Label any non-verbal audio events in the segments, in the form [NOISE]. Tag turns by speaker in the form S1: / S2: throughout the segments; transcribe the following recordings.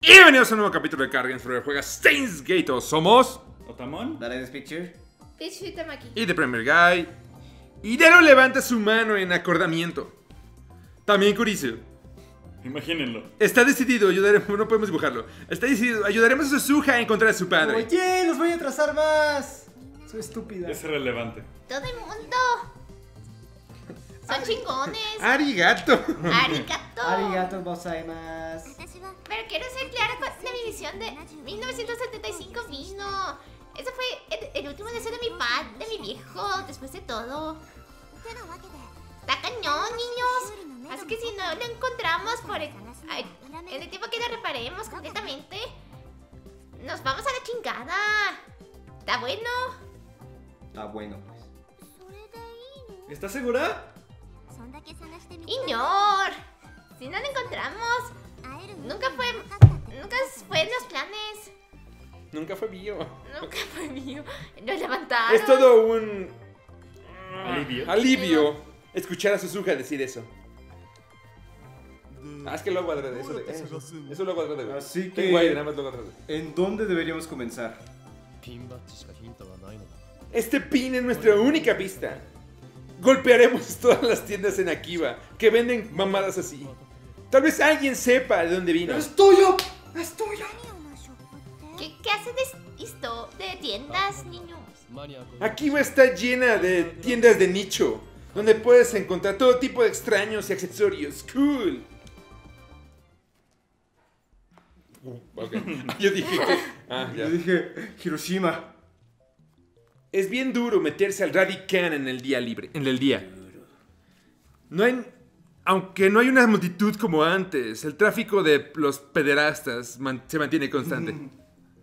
S1: Y bienvenidos a un nuevo capítulo de Cargames Forever Juega Steins Gate. Somos
S2: ¿Otamón?
S3: Dale this picture.
S4: Tamaki.
S1: y The Premier Guy. Y Dero levanta su mano en acordamiento. También Kurisu.
S2: Imagínenlo.
S1: Está decidido, ayudaremos, no podemos dibujarlo. Está decidido, ayudaremos a Suzuha a encontrar a su padre.
S3: Oye, los voy a atrasar más. Soy estúpida.
S2: Es relevante.
S4: Todo el mundo. Son chingones.
S1: Arigato.
S4: Arigato. [LAUGHS]
S3: Arigato gozaimasu.
S4: Pero quiero ser clara con la mi visión de 1975 vino. Ese fue el, el último deseo de mi padre, de mi viejo, después de todo. Está cañón, niños. Así que si no lo encontramos por el, en el tiempo que lo reparemos completamente, nos vamos a la chingada. Está bueno.
S3: Ah, bueno, pues.
S2: ¿Estás segura?
S4: ¡Iñor! ¡Si no lo encontramos! Nunca fue... Nunca fue en los planes.
S1: Nunca fue mío.
S4: Nunca fue mío. Nos levantaron.
S1: Es todo un...
S2: Alivio.
S1: Alivio. Escuchar a Suzuka decir eso. Ah, es que lo hago adrede, eso, de, eso, eso lo hago adrede,
S3: Así que...
S1: Nada más
S3: ¿En dónde deberíamos comenzar?
S1: Este pin es nuestra única pista. Golpearemos [LAUGHS] todas las tiendas en Akiba que venden mamadas así. Tal vez alguien sepa de dónde vino.
S3: ¡Es tuyo! ¡Es tuyo!
S4: ¿Qué, qué hace de esto de tiendas, niños?
S1: Akiba está llena de tiendas de nicho, donde puedes encontrar todo tipo de extraños y accesorios. ¡Cool! [LAUGHS] Yo dije ah,
S3: Yo dije Hiroshima.
S1: Es bien duro meterse al Radican en el día libre, en el día. No hay, aunque no hay una multitud como antes, el tráfico de los pederastas man- se mantiene constante.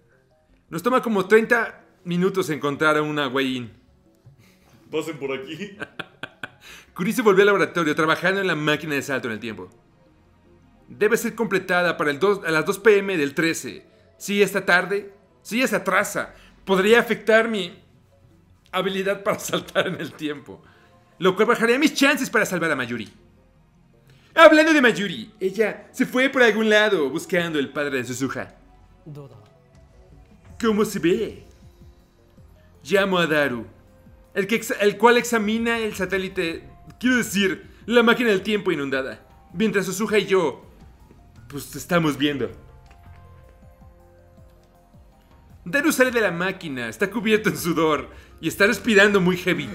S1: [LAUGHS] Nos toma como 30 minutos encontrar a una Wei-In.
S2: Pasen por aquí. [LAUGHS]
S1: Kurisu volvió al laboratorio trabajando en la máquina de salto en el tiempo. Debe ser completada para el 2 a las 2 pm del 13. Si esta tarde, si ella se atrasa, podría afectar mi habilidad para saltar en el tiempo. Lo cual bajaría mis chances para salvar a Mayuri. Hablando de Mayuri, ella se fue por algún lado buscando el padre de Suzuha. ¿Cómo se ve? Llamo a Daru, el, que el cual examina el satélite, quiero decir, la máquina del tiempo inundada, mientras Suzuha y yo, pues estamos viendo. Daru sale de la máquina, está cubierto en sudor, y está respirando muy heavy.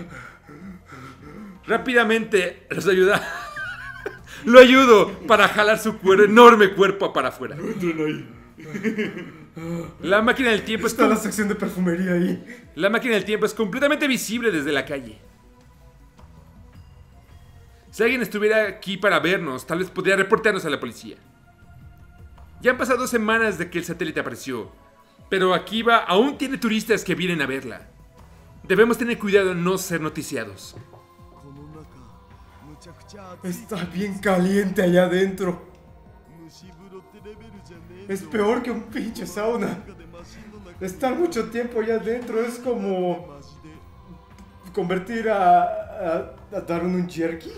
S1: Rápidamente los ayuda. [LAUGHS] Lo ayudo para jalar su enorme cuerpo para afuera. La máquina del tiempo es
S3: Está la
S1: como-
S3: sección de perfumería ahí.
S1: la máquina del tiempo es completamente visible desde la calle. Si alguien estuviera aquí para vernos, tal vez podría reportarnos a la policía. Ya han pasado dos semanas de que el satélite apareció, pero Akiba aún tiene turistas que vienen a verla. Debemos tener cuidado en no ser noticiados.
S3: Está bien caliente allá adentro. Es peor que un pinche sauna. Estar mucho tiempo allá adentro es como convertir a, a, a Daru en un jerky.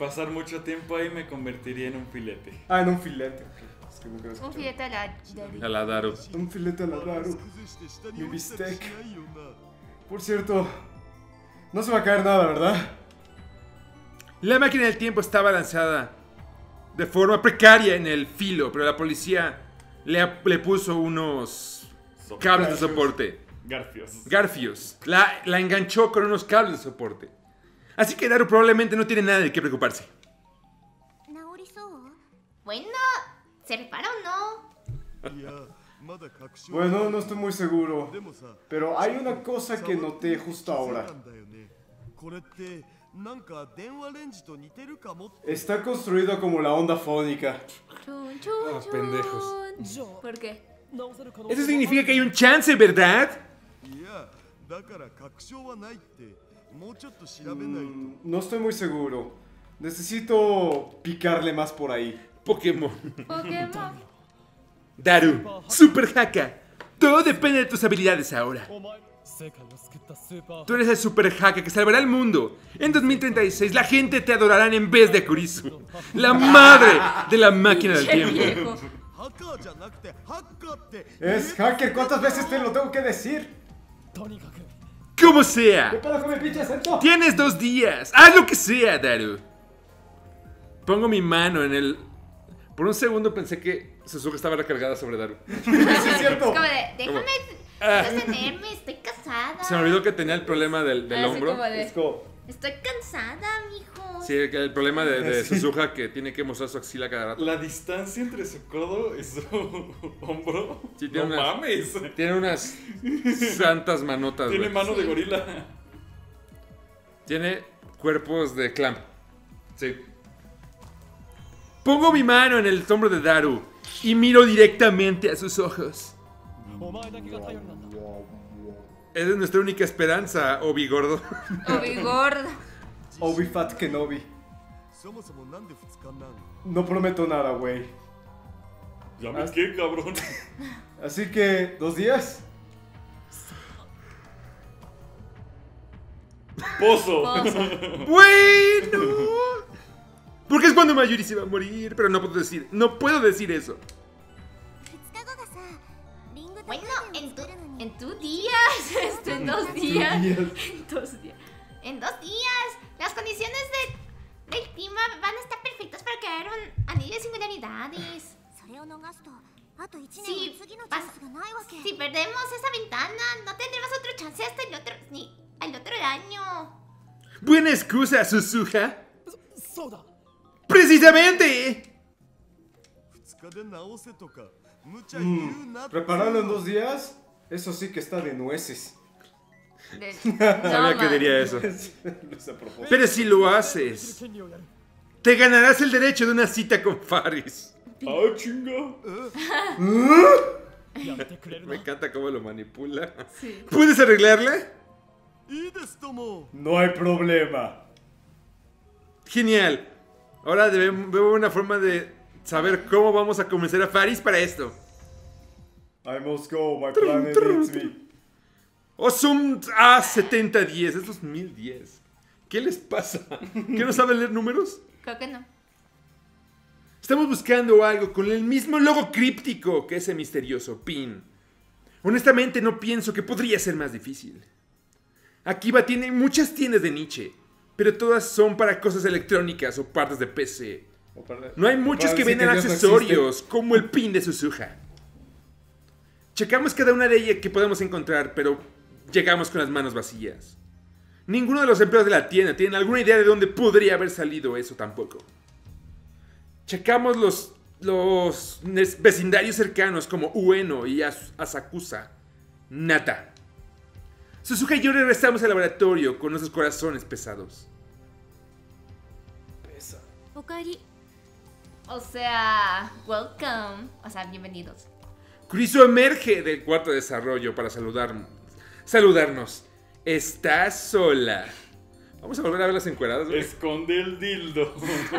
S2: Pasar mucho tiempo ahí me convertiría en un filete.
S3: Ah, en un filete. ok. Es que nunca lo
S4: Un filete a la
S1: A la Daru.
S3: Un filete a la Daru. Mi bistec. Por cierto, no se va a caer nada, ¿verdad?
S1: La máquina del tiempo está balanzada de forma precaria en el filo, pero la policía le, le puso unos cables de soporte.
S2: Garfios.
S1: Garfios. La, la enganchó con unos cables de soporte. Así que Daru probablemente no tiene nada de qué preocuparse.
S4: Bueno, ¿se repara o no?
S3: Bueno, no estoy muy seguro. Pero hay una cosa que noté justo ahora. Está construida como la onda fónica.
S1: Ah, pendejos.
S4: ¿Por qué?
S1: Eso significa que hay un chance, ¿verdad?
S3: Mm, no estoy muy seguro. Necesito picarle más por ahí.
S1: Pokémon.
S4: Pokémon.
S1: Daru, Super Haka. Todo depende de tus habilidades ahora. Tú eres el super haka que salvará al mundo. En 2036 la gente te adorará en vez de Kurisu. La madre de la máquina del tiempo.
S3: Es hacker, ¿cuántas veces te lo tengo que decir?
S1: Como sea. Tienes dos días. Haz lo que sea, Daru. Pongo mi mano en el... Por un segundo pensé que Suzuka estaba recargada sobre Daru. [LAUGHS]
S3: Sí, es
S4: Es
S3: cierto.
S4: como de, déjame
S1: Ah.
S4: sostenerme, estoy casada.
S1: Se me olvidó que tenía el problema del, del
S4: Así
S1: hombro.
S4: como de,
S3: Es como,
S4: Estoy cansada, mijo.
S1: Sí, el, problema de, de. Suzuka que tiene que mostrar su axila cada rato.
S2: La distancia entre su codo y su [LAUGHS] hombro.
S1: Sí, tiene
S2: no
S1: una-
S2: mames.
S1: Tiene unas santas manotas,
S2: Tiene mano de gorila.
S1: Tiene cuerpos de clamp. Sí. Pongo mi mano en el hombro de Daru y miro directamente a sus ojos.
S5: Esa
S1: es nuestra única esperanza, Obi Gordo. [LAUGHS]
S4: Obi Gordo.
S3: Obi Fat Kenobi. No prometo nada, güey.
S2: Ya me Así... qué, cabrón. [LAUGHS]
S3: Así que, dos días.
S2: Pozo. Pozo. [LAUGHS]
S1: bueno. Porque es cuando Mayuri se va a morir, pero no puedo decir, no puedo decir eso.
S4: Bueno, en, tu, en días, [LAUGHS] esto, en dos días, [LAUGHS] en dos días, en dos días, las condiciones de, del clima van a estar perfectas para crear un anillo de singularidades.
S6: Si, vas,
S4: si perdemos esa ventana, no tendremos otro chance hasta el otro, ni al otro año.
S1: Buena excusa,
S5: Suzuha. Soda.
S1: Precisamente.
S3: Mm, en dos días? Eso sí que está de nueces.
S1: Sabía [LAUGHS] que diría eso. Pero si lo haces, te ganarás el derecho de una cita con Faris.
S2: ¡Ah, chinga!
S5: ¿Mm?
S1: Me encanta cómo lo manipula. ¿Puedes
S7: arreglarle?
S3: No hay problema.
S1: Genial. Ahora veo una forma de saber cómo vamos a convencer a Faris para esto.
S3: I must go, my planet needs me.
S1: Osum A7010. Esto es 1010. ¿Qué les pasa? ¿Que no saben leer números?
S4: Creo que no.
S1: Estamos buscando algo con el mismo logo críptico que ese misterioso pin. Honestamente no pienso que podría ser más difícil. Akiba tiene muchas tiendas de niche, pero todas son para cosas electrónicas o partes de PC.
S3: Para-
S1: No hay muchos que venden
S3: no
S1: accesorios como el pin de Suzuka. Checamos cada una de ellas que podemos encontrar, pero llegamos con las manos vacías. Ninguno de los empleados de la tienda tiene alguna idea de dónde podría haber salido eso tampoco. Checamos los, los vecindarios cercanos como Ueno y As- Asakusa. Nada. Suzuka y yo regresamos al laboratorio con nuestros corazones pesados.
S3: Pesa.
S6: Okari.
S4: O sea, welcome. O sea, bienvenidos.
S1: Kurisu emerge del cuarto de desarrollo para saludarnos. Saludarnos. Estás sola. Vamos a volver a ver las encueradas.
S2: Esconde el dildo. [LAUGHS]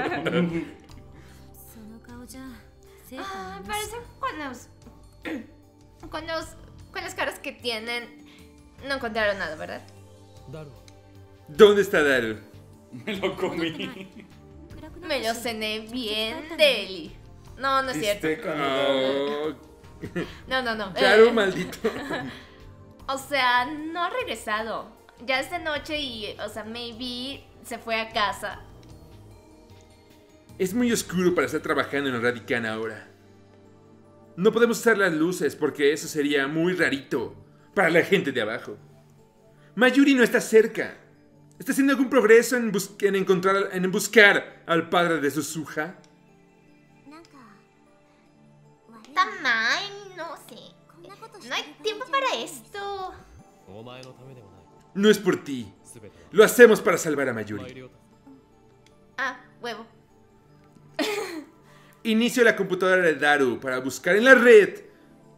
S4: ah, parece con los, con los, con las caras que tienen no encontraron nada, ¿verdad?
S1: ¿Dónde está Daru?
S2: Me lo comí.
S4: Me lo cené bien, Deli. No, no es cierto.
S1: Ah.
S4: No, no, no.
S1: Daru,
S4: eh.
S1: maldito. [LAUGHS]
S4: O sea, no ha regresado. Ya es de noche y, o sea, maybe se fue a casa.
S1: Es muy oscuro para estar trabajando en el Radican ahora. No podemos usar las luces porque eso sería muy rarito para la gente de abajo. Mayuri no está cerca. ¿Está haciendo algún progreso en, encontrar, en buscar al padre de Suzuha?
S4: Tamai, no sé. No hay tiempo para esto.
S1: No es por ti. Lo hacemos para salvar a Mayuri.
S4: Ah, huevo.
S1: Inicio la computadora de Daru para buscar en la red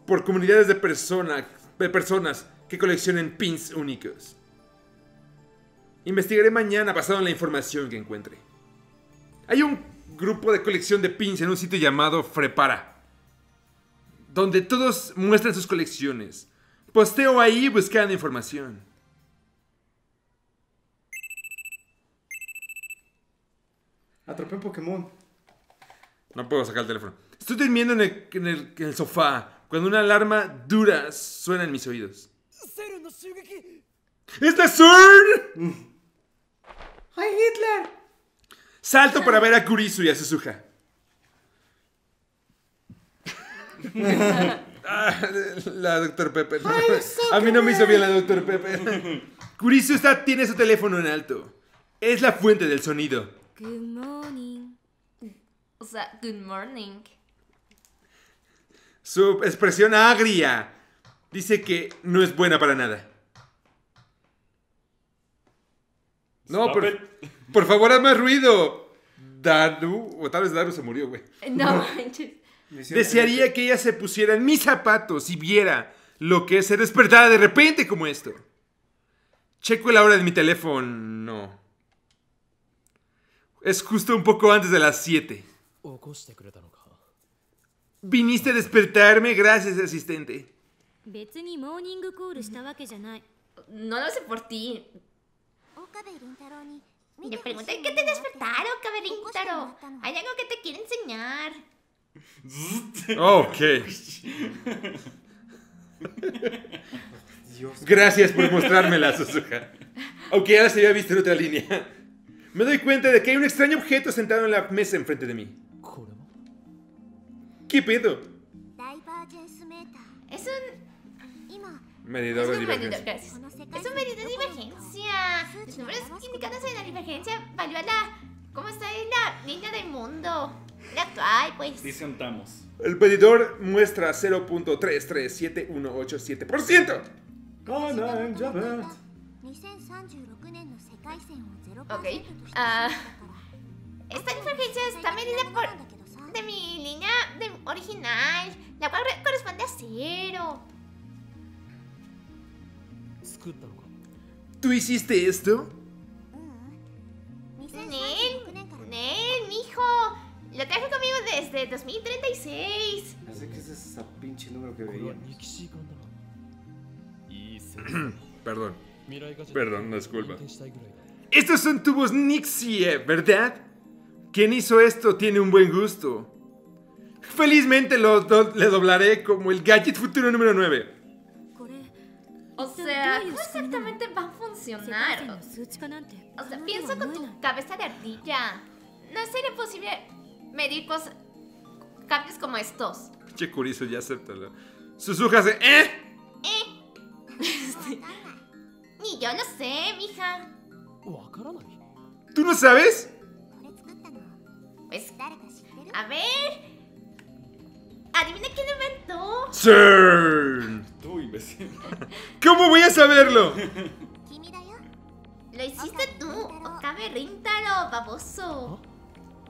S1: por comunidades de personas de personas que coleccionen pins únicos. Investigaré mañana basado en la información que encuentre. Hay un grupo de colección de pins en un sitio llamado Frepara, donde todos muestran sus colecciones. Posteo ahí buscando información.
S3: Atropé un Pokémon.
S1: No puedo sacar el teléfono. Estoy durmiendo en el, en el- en el sofá cuando una alarma dura suena en mis oídos.
S5: ¡Este
S1: ¡Es la Sur!
S3: ¡Ay, Hitler!
S1: Salto para ver a Kurisu y a Suzuha. [LAUGHS] Ah, la Dr. Pepper. [LAUGHS] A mí no me hizo bien la Dr. Pepper. [LAUGHS] Kurisu está, tiene su teléfono en alto. Es la fuente del sonido.
S6: Good morning.
S4: O sea, good morning.
S1: Su expresión agria dice que no es buena para nada. No, por, [LAUGHS] por favor, haz más ruido. Daru, o tal vez Daru se murió, güey. [LAUGHS]
S4: No manches.
S1: Desearía que ella se pusiera en mis zapatos y viera lo que es ser despertada de repente como esto. Checo la hora de mi teléfono. Es justo un poco antes de las 7. Viniste a despertarme, gracias, asistente.
S4: No lo sé por ti. Le pregunté qué te despertaron, Okabe Rintaro. Hay algo que te quiere enseñar.
S1: Ok. Gracias por mostrármela, Suzuka. Aunque ahora se había visto en otra línea. Me doy cuenta de que hay un extraño objeto sentado en la mesa enfrente de mí. ¿Qué pedo?
S4: Es un...
S1: Medidor de divergencia.
S4: Es un medidor de divergencia. Los números indicados en la divergencia valió a la... ¿Cómo está ahí la línea del mundo? La actual, pues.
S2: Dice.
S1: El medidor muestra 0.337187%.
S4: Ok.
S6: Uh,
S4: esta divergencia está medida por de mi línea original, la cual corresponde a cero.
S1: ¿Tú hiciste esto?
S6: Mm. Nel,
S4: Nel, mijo. Lo traje conmigo desde 2036. [CLEARS THROAT]
S1: Perdón. Perdón,
S5: no es.
S1: Estos son tubos Nixie, ¿verdad? Quien hizo esto tiene un buen gusto. Felizmente lo, do le doblaré como el gadget futuro número 9.
S4: O sea, ¿cómo exactamente va a funcionar? O sea, piensa con tu cabeza de ardilla. No sería posible medir cosas, cambios como estos.
S1: Pinche curizo, ya acéptalo. Susújase, ¿eh? ¿Eh? sí.
S4: Ni yo lo sé, mija.
S1: ¿Tú no sabes?
S4: A ver. ¿Adivina quién inventó?
S2: Tú, [LAUGHS]
S1: ¿Cómo voy a saberlo?
S4: Lo hiciste tú, Okabe Rintaro, baboso.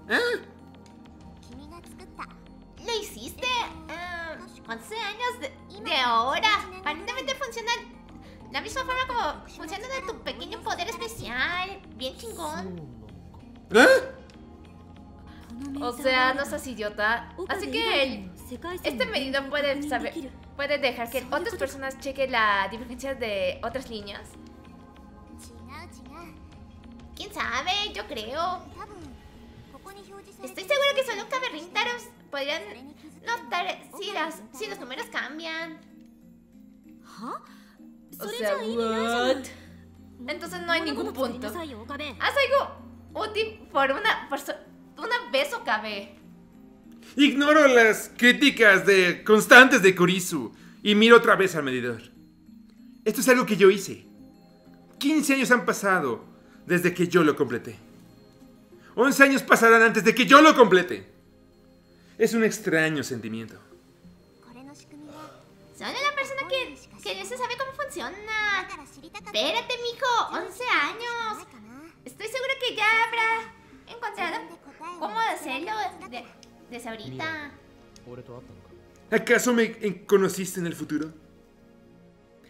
S1: ¿Eh?
S4: Lo hiciste. Uh, años de, ahora. Aparentemente funcionan la misma forma como funcionan de tu pequeño poder especial. Bien chingón.
S1: ¿Eh?
S4: O sea, no seas idiota. Así que el,
S6: esta medida
S4: puede, puede dejar que otras personas chequen la divergencia de otras líneas. ¿Quién sabe? Yo creo. Estoy segura que solo
S6: cabe Rintaros podrían
S4: notar si, los números cambian. O sea, what? Entonces no hay ningún punto. Haz algo útil por una persona una vez acabé.
S1: Ignoro las críticas de constantes de Kurisu y miro otra vez al medidor. Esto es algo que yo hice. 15 años han pasado desde que yo lo completé. 11 años pasarán antes de que yo lo complete. Es un extraño sentimiento.
S4: Son la persona que, que ya se sabe cómo funciona. Espérate, mijo. 11 años. Estoy segura que ya habrá encontrado ¿Cómo hacerlo desde, desde ahorita?
S1: ¿Acaso me eh, conociste en el futuro?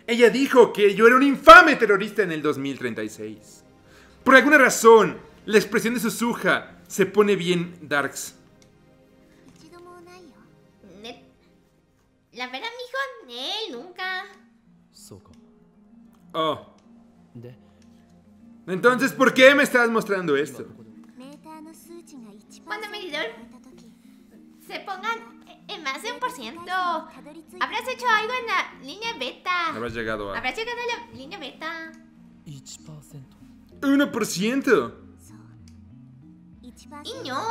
S1: Ella dijo que yo era un infame terrorista en el 2036. Por alguna razón, la expresión de Suzuha se pone bien darks.
S4: La verdad, mijo, él nunca.
S1: Oh. Entonces, ¿por qué me estás mostrando esto?
S4: cuando medidor se pongan en más de un por ciento. Habrás hecho algo en la línea beta.
S1: Habrás llegado a.
S4: Habrás llegado a la línea beta.
S5: 1%.
S1: ¡1%!
S6: ¡Iñor!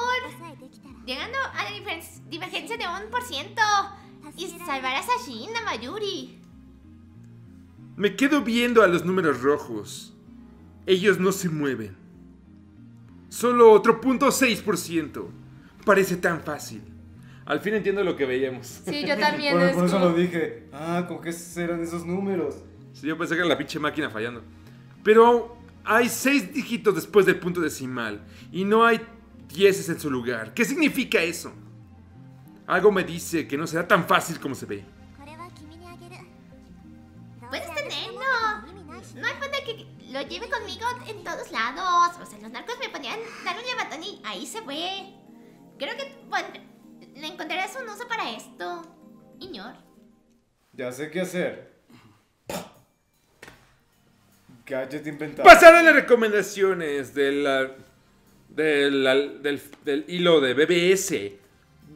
S4: Llegando a la diver divergencia de 1%. Y salvarás a Shin, a Mayuri.
S1: Me quedo viendo a los números rojos. Ellos no se mueven. Solo otro punto 6%. Parece tan fácil. Al fin entiendo lo que veíamos.
S8: Sí, yo [LAUGHS] también.
S3: Por,
S8: es
S3: por eso
S8: como-
S3: lo dije. Ah, ¿con qué eran esos números?
S1: Sí, yo pensé que era la pinche máquina fallando. Pero hay seis dígitos después del punto decimal. Y no hay dieces en su lugar. ¿Qué significa eso? Algo me dice que no será tan fácil como se ve.
S4: Lo lleve conmigo en todos lados. O sea, los narcos me ponían dar un levantón y ahí se fue. Creo que pon- le encontrarás un uso para esto. Iñor.
S3: Ya sé qué hacer. Gadget inventado.
S1: Pasaron las recomendaciones de la- de la- del, del hilo de BBS.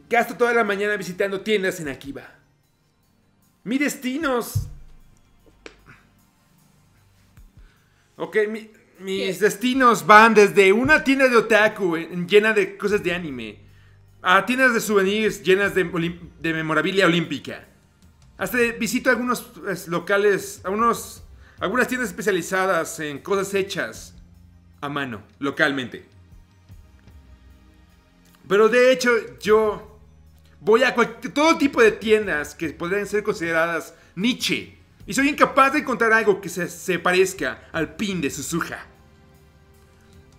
S1: Gasto toda la mañana visitando tiendas en Akiba. Mi destinos. Ok, mi- mis
S8: ¿Qué?
S1: destinos van desde una tienda de otaku en- llena de cosas de anime a tiendas de souvenirs llenas de, de memorabilia olímpica. Hasta visito algunos pues, locales, algunos, algunas tiendas especializadas en cosas hechas a mano, localmente. Pero de hecho, yo voy a todo tipo de tiendas que podrían ser consideradas niche. Y soy incapaz de encontrar algo que se, se parezca al pin de Suzuha.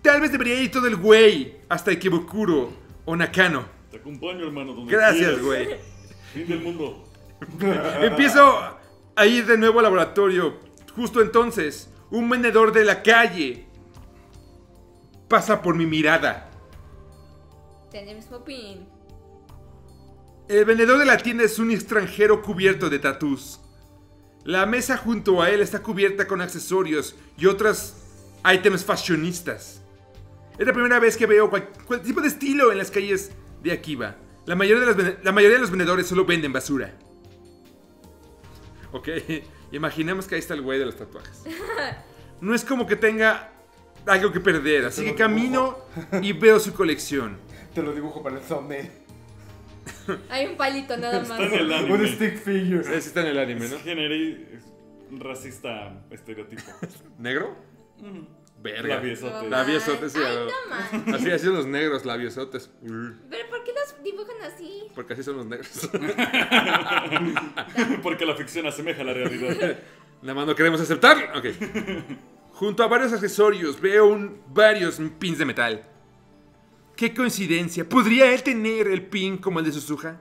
S1: Tal vez debería ir todo el güey hasta Ikebukuro o Nakano.
S2: Te acompaño, hermano. Donde
S1: Gracias,
S2: quieras.
S1: güey.
S2: Fin del mundo. [LAUGHS]
S1: Empiezo a ir de nuevo al laboratorio. Justo entonces, un vendedor de la calle pasa por mi mirada.
S8: Tiene el mismo pin.
S1: El vendedor de la tienda es un extranjero cubierto de tatús. La mesa junto a él está cubierta con accesorios y otros ítems fashionistas. Es la primera vez que veo cual- cualquier tipo de estilo en las calles de Akiba. La mayoría de, las vende- la mayoría de los vendedores solo venden basura. Ok, [LAUGHS] imaginemos que ahí está el güey de los tatuajes. [LAUGHS] No es como que tenga algo que perder, así que camino y veo su colección.
S3: Te lo dibujo para el thumbnail.
S8: Hay un palito nada más.
S2: Está en el
S3: Un
S2: anime.
S3: stick figure.
S1: Ese está en el anime, ¿no?
S2: Generé racista estereotipo.
S1: ¿Negro? Verga.
S2: Labiosote.
S1: Labiosotes, sí.
S8: Ay, no.
S1: Así, así son los negros, labiosotes.
S8: Pero ¿por qué los dibujan así?
S1: Porque así son los negros. [LAUGHS]
S2: Porque la ficción asemeja a la realidad. [LAUGHS]
S1: Nada más no queremos aceptarlo. Ok. Junto a varios accesorios veo un, varios pins de metal. Qué coincidencia. ¿Podría él tener el pin como el de Suzuha?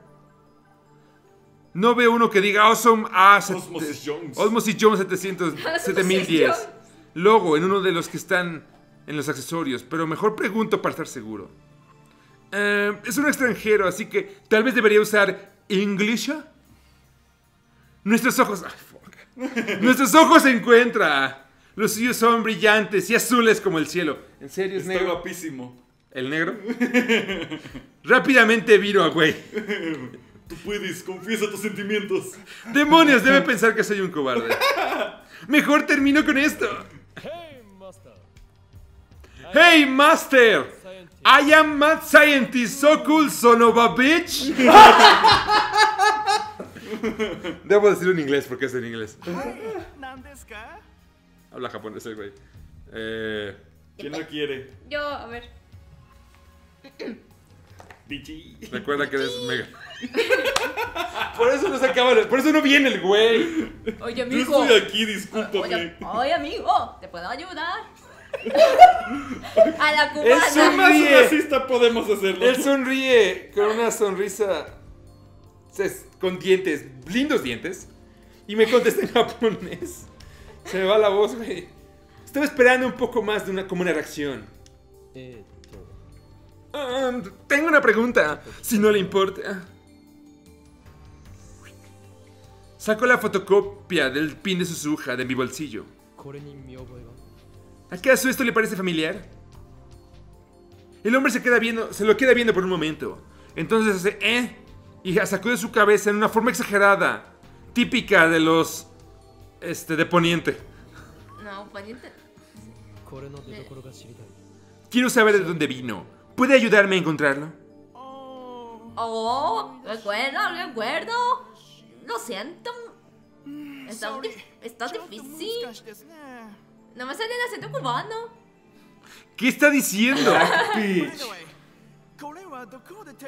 S1: No veo uno que diga Awesome A.
S2: Osmosis Jones.
S1: Osmosis Jones 700, 7010. [LAUGHS]
S8: Jones.
S1: Logo en uno de los que están en los accesorios. Pero mejor pregunto para estar seguro. Eh, es un extranjero, así que tal vez debería usar English. Nuestros ojos. ay, fuck. [LAUGHS] Nuestros ojos se encuentran. Los suyos son brillantes y azules como el cielo. ¿En serio es
S2: Está
S1: negro?
S2: guapísimo.
S1: ¿El negro? Rápidamente viro a güey.
S2: Tú puedes, confiesa tus sentimientos.
S1: Demonios, debe pensar que soy un cobarde. Mejor termino con esto.
S5: Hey, Master!
S1: Hey, Master. I am mad scientist, so cool, son of a bitch. Debo decirlo en inglés porque es en inglés. Habla japonés el güey. Eh,
S2: ¿Quién no quiere?
S8: Yo, a ver.
S2: Pichi.
S1: recuerda que eres mega. [LAUGHS] Por eso no se acaba, por eso no viene el güey.
S8: Oye,
S2: Yo
S8: amigo.
S2: estoy aquí, discúlpame.
S8: Oye, oye, amigo, ¿te puedo ayudar? [LAUGHS] A la
S1: Es
S2: Ser
S1: un-
S8: cubana.
S2: más
S1: Ríe.
S2: racista podemos hacerlo.
S1: Él sonríe con una sonrisa con dientes, lindos dientes, y me contesta en japonés. Se me va la voz, güey. Estaba esperando un poco más de una, como una reacción.
S5: え
S1: Um, tengo una pregunta, si no le importa. Saco la fotocopia del pin de Suzuha de mi bolsillo. ¿Acaso esto le parece familiar? El hombre se queda viendo, se lo queda viendo por un momento. Entonces hace eh y sacude su cabeza en una forma exagerada, típica de los este de poniente.
S8: No, poniente.
S1: Quiero saber de dónde vino. ¿Puede ayudarme a encontrarlo?
S8: Oh, recuerdo, recuerdo. Lo siento. Está, está difícil. No me sale el acento cubano.
S1: ¿Qué está diciendo, [LAUGHS]
S3: Peach?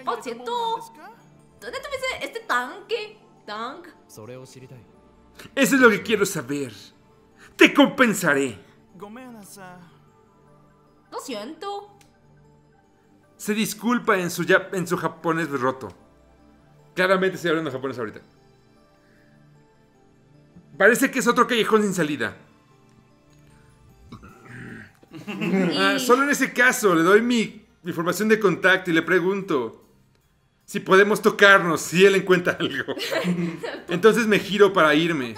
S8: Por cierto, ¿dónde tuviste este tanque? Tank.
S1: Eso es lo que quiero saber. Te compensaré.
S8: Lo siento.
S1: Se disculpa en su, ya- en su japonés roto. Claramente estoy hablando japonés ahorita. Parece que es otro callejón sin salida. Ah, solo en ese caso le doy mi información de contacto y le pregunto si podemos tocarnos si él encuentra algo. [LAUGHS] Entonces me giro para irme.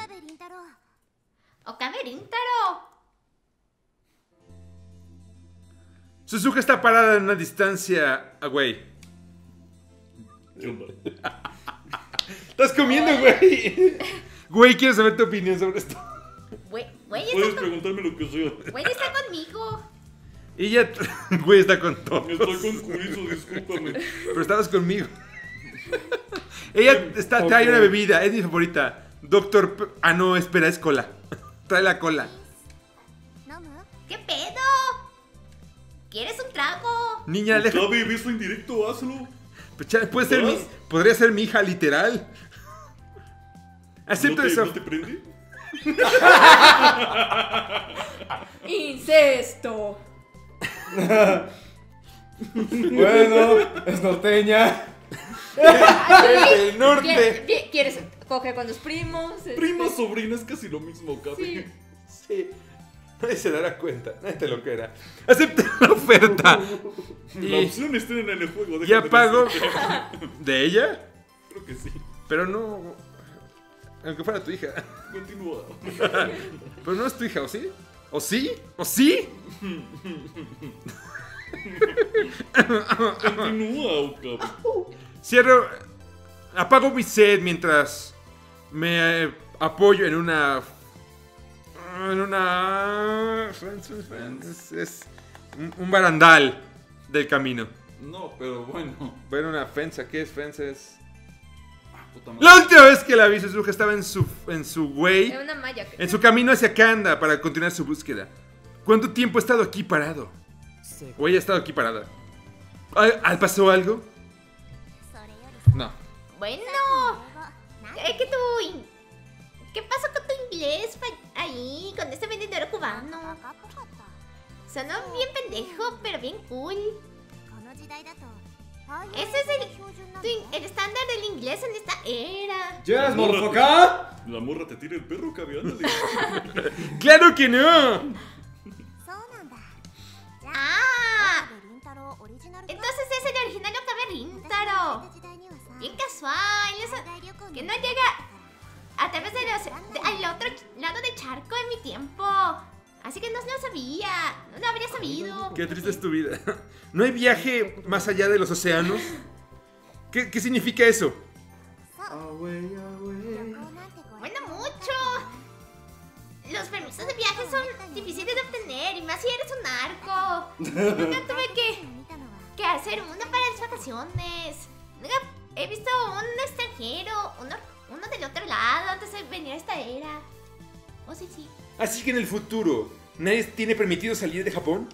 S1: Suzuka está parada en una distancia away. Estás comiendo, güey. Güey, quiero saber tu opinión sobre esto.
S4: Güey, güey
S2: Puedes
S4: está, con-
S2: preguntarme lo que sea.
S4: güey está conmigo.
S1: Y ella, [LAUGHS] güey, está con todo.
S2: Estoy con Curizo, discúlpame.
S1: Pero estabas conmigo. Ella está, trae una bebida, es mi favorita. Doctor. P- ah, no, espera, es cola. [LAUGHS] Trae la cola.
S6: 飲む
S4: ¿Qué pedo? ¿Quieres un trago?
S1: Niña, aleja.
S2: Cabe beso indirecto, hazlo.
S1: Pucha, Puede ser mi, podría ser mi hija literal. Acepto
S2: ¿No te,
S1: eso.
S2: ¿No te prende? [LAUGHS]
S8: Incesto.
S3: Bueno, es norteña.
S1: Desde el norte.
S8: ¿Qui- qui- ¿Quieres coger con los primos? Este,
S2: Prima, sobrina, es casi lo mismo, Cabe.
S8: Sí. [LAUGHS]
S1: Sí. Nadie se dará cuenta. Nadie te lo creerá. Acepta [LAUGHS] la oferta.
S2: La
S1: Y,
S2: opción está en el juego.
S1: ya pago. ¿De ella?
S2: Creo que sí.
S1: Pero no. Aunque fuera tu hija.
S2: Continúa.
S1: Pero no es tu hija, ¿o sí? ¿O sí? ¿O sí?
S2: Continúa, Okabe.
S1: Cierro. Apago mi sed mientras me apoyo en una en una. Es, es un barandal del camino.
S2: No, pero bueno.
S1: Bueno, una fensa. ¿Qué es fensa? Es.
S2: Ah,
S1: la última vez que la vi, Suzuka estaba en su, en su way.
S8: En, una malla,
S1: en su camino hacia Kanda para continuar su búsqueda. ¿Cuánto tiempo ha estado aquí parado?
S5: Sí.
S1: ¿O ella ha estado aquí parada? ¿Al, ¿Al, pasó algo? No.
S4: Bueno. Es que tú. ¿Qué pasó con inglés ahí con ese vendedor cubano. Sonó bien pendejo, pero bien cool. Ese es el, estándar del inglés en esta era.
S3: ¿Llegas, morfoca?
S2: La morra te tira el perro, cabrón. [LAUGHS]
S1: ¡Claro que no!
S4: ¡Ah! Entonces es el original Okabe Rintaro. Bien casual. Eso, que no llega a través del de al otro lado de charco en mi tiempo. Así que no no sabía, no, no habría sabido.
S1: Qué triste es tu vida. [LAUGHS] ¿No hay viaje más allá de los océanos? ¿Qué, qué significa eso?
S4: Bueno, mucho. Los permisos de viaje son difíciles de obtener, y más si eres un arco. Nunca tuve que, que hacer uno para las vacaciones. Nunca he visto un extranjero, un uno del otro lado antes de venir a esta era. Oh, sí, sí.
S1: Así que en el futuro, ¿nadie tiene permitido salir de Japón?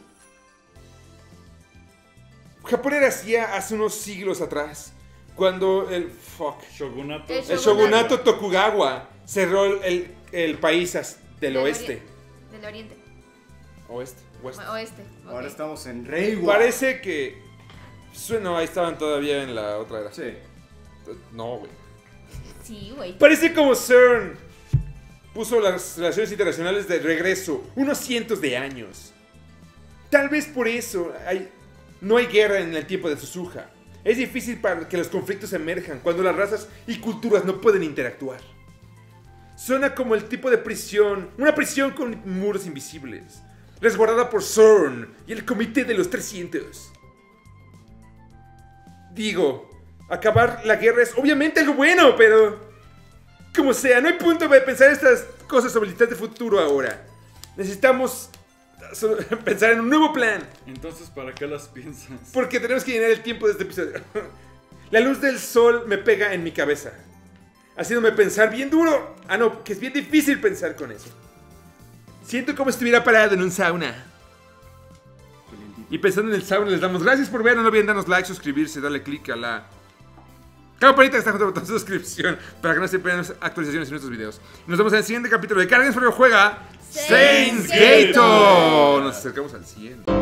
S1: Japón era así hace unos siglos atrás. Cuando el. Fuck.
S2: Shogunato.
S8: El
S1: El shogunato Tokugawa cerró el, el país del
S8: Del
S1: oeste.
S8: Del oriente.
S1: Oeste, oeste.
S8: O- Oeste.
S3: Ahora estamos en Reiwa.
S1: Parece que. Suena, ahí estaban todavía en la otra era.
S3: Sí.
S1: No, güey. Parece como CERN puso las relaciones internacionales de regreso unos cientos de años. Tal vez por eso no hay guerra en el tiempo de Suzuha. Es difícil para que los conflictos emerjan cuando las razas y culturas no pueden interactuar. Suena como el tipo de prisión, una prisión con muros invisibles, resguardada por Zorn y el Comité de los 300. Digo, acabar la guerra es obviamente algo bueno, pero... Como sea, no hay punto de pensar estas cosas sobre el instante futuro ahora. Necesitamos [LAUGHS] pensar en un nuevo plan.
S2: Entonces, ¿para qué las piensas?
S1: Porque tenemos que llenar el tiempo de este episodio. [LAUGHS] La luz del sol me pega en mi cabeza. Haciéndome pensar bien duro. Ah, no, que es bien difícil pensar con eso. Siento como si estuviera parado en un sauna. Y pensando en el sauna, les damos gracias por ver. No olviden darnos like, suscribirse, darle click a la campanita que está junto al botón de suscripción para que no se pierdan las actualizaciones en nuestros videos. Nos vemos en el siguiente capítulo de Cargas Fuego Juega
S8: Saints
S1: Saints Gato. Nos acercamos al 100.